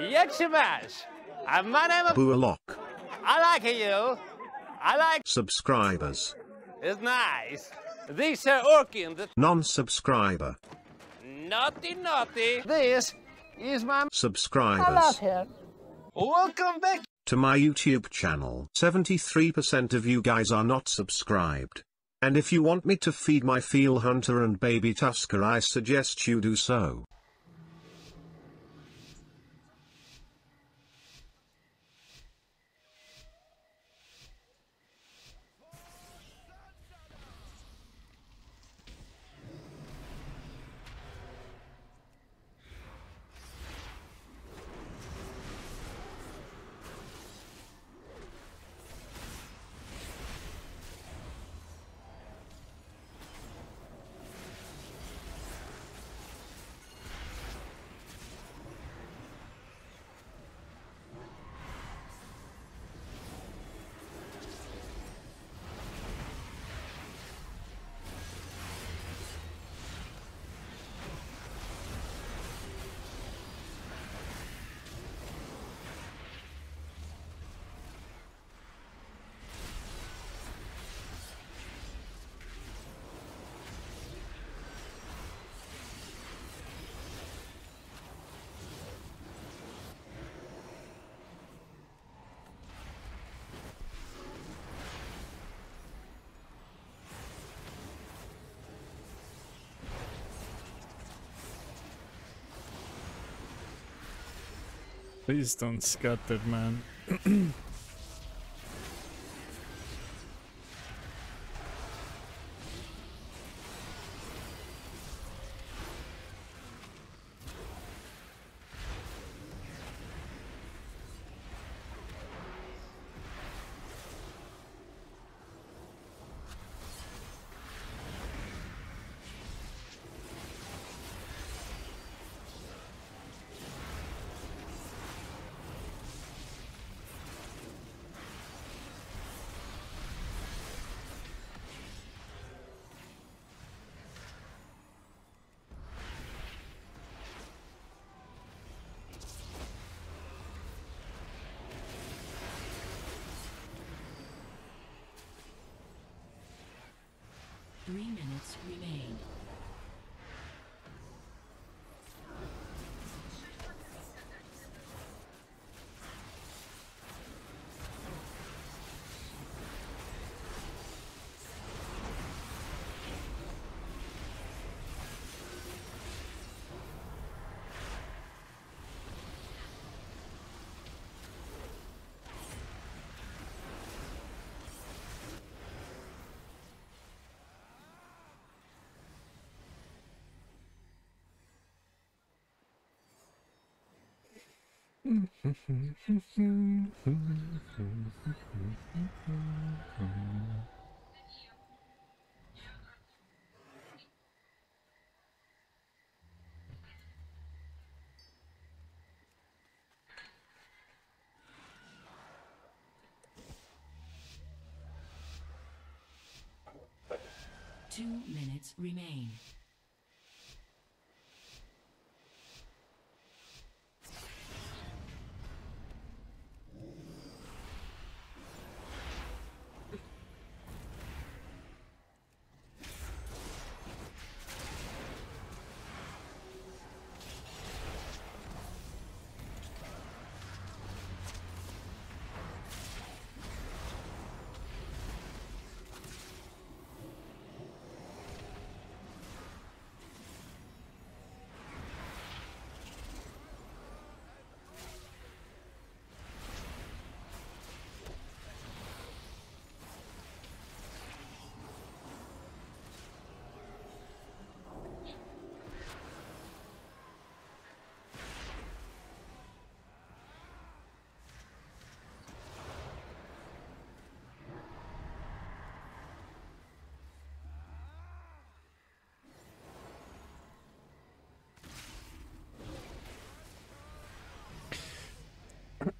Jak się masz? A my name is... BuaLock. I like you. I like... Subscribers. It's nice. These are working. The Non-subscriber. naughty naughty. This is my... Subscribers. I love him. Welcome back. To my YouTube channel. 73% of you guys are not subscribed. And if you want me to feed my Felhunter and Baby Tusker I suggest you do so. Please don't scatter, man. Three minutes remain. Two minutes remain.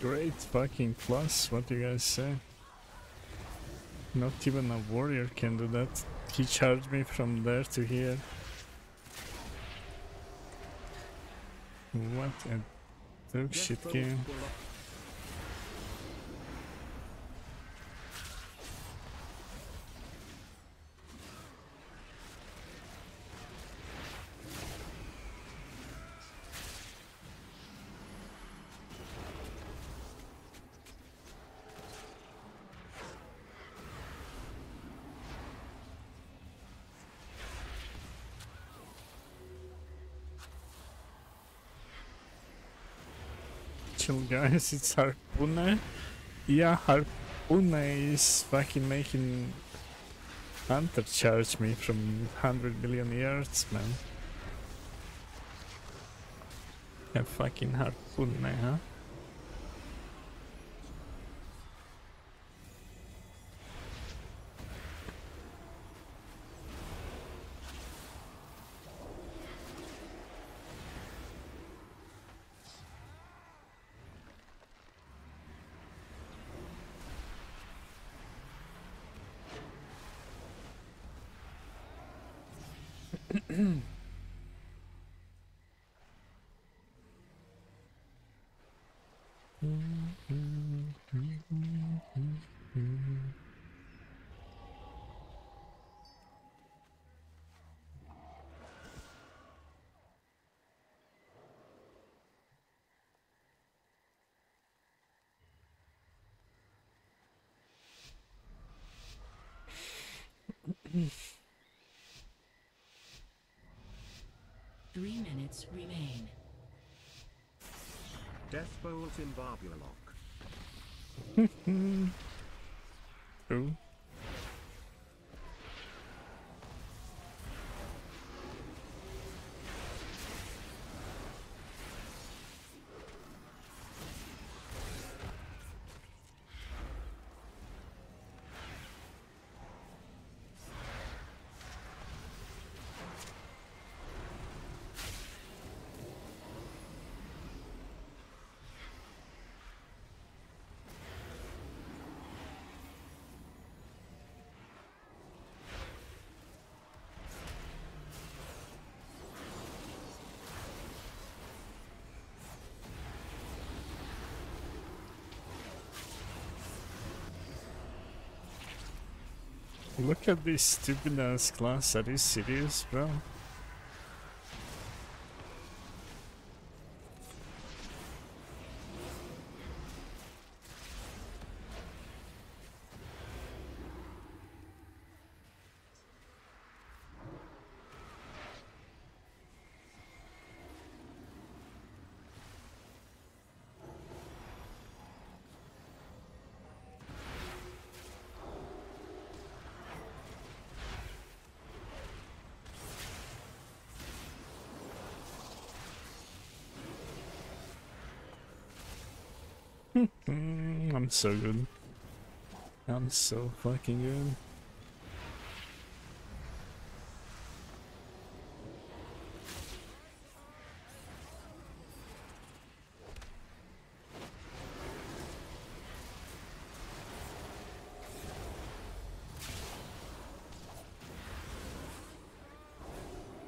Great fucking plus, what do you guys say? Not even a warrior can do that. He charged me from there to here. What a dog shit game. Chill guys, it's Harpoon. Yeah, Harpoon is fucking making Hunter charge me from 100 million yards, man. A fucking Harpoon, huh? Mm-hmm. Three minutes remain. Death Bolt in Barbulock. True. Look at this stupid ass class. Are you serious, bro? Mm, I'm so good. I'm so fucking good.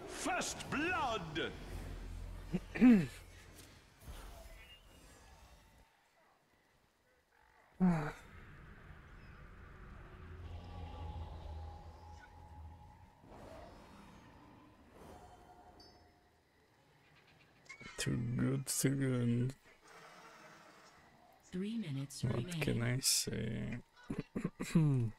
First blood! Too good, too good. Three minutes What remain. can I say?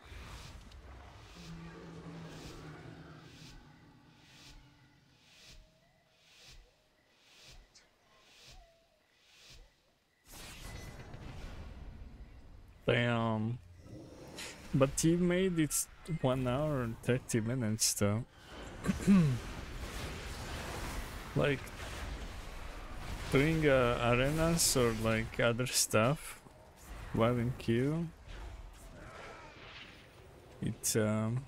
Damn. But you made it one hour and 30 minutes though. like doing uh, arenas or like other stuff while in queue. It um,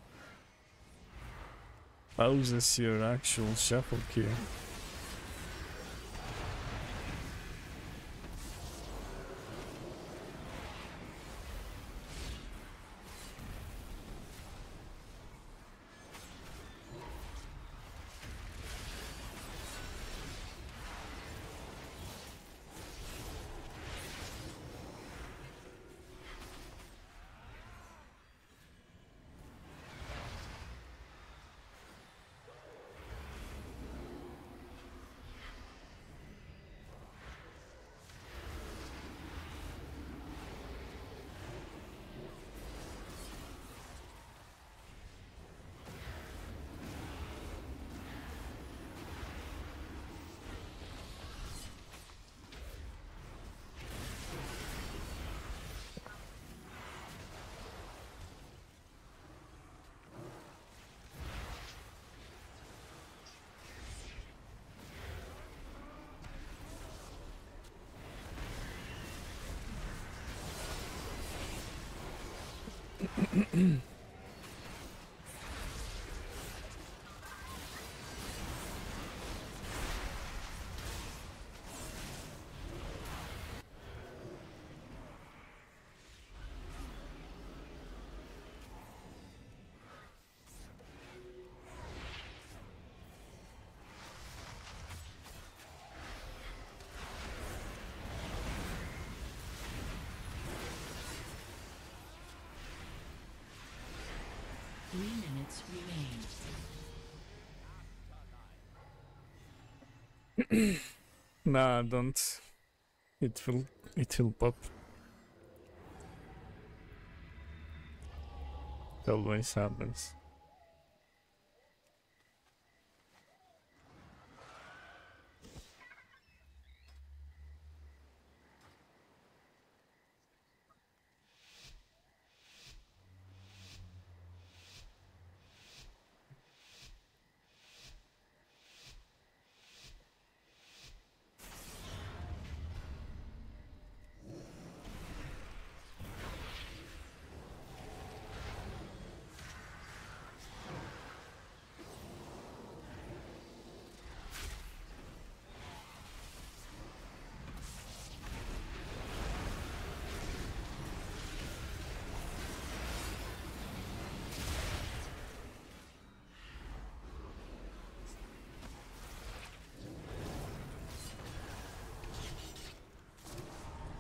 pauses your actual shuffle queue. Remain. Nah, don't. It will. It will pop. It always happens.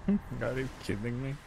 Are you kidding me?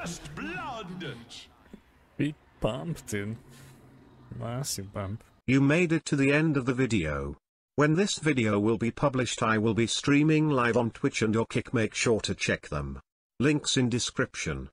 First blood! Big bump, dude. Massive bump. You made it to the end of the video. When this video will be published I will be streaming live on Twitch and your kick make sure to check them. Links in description.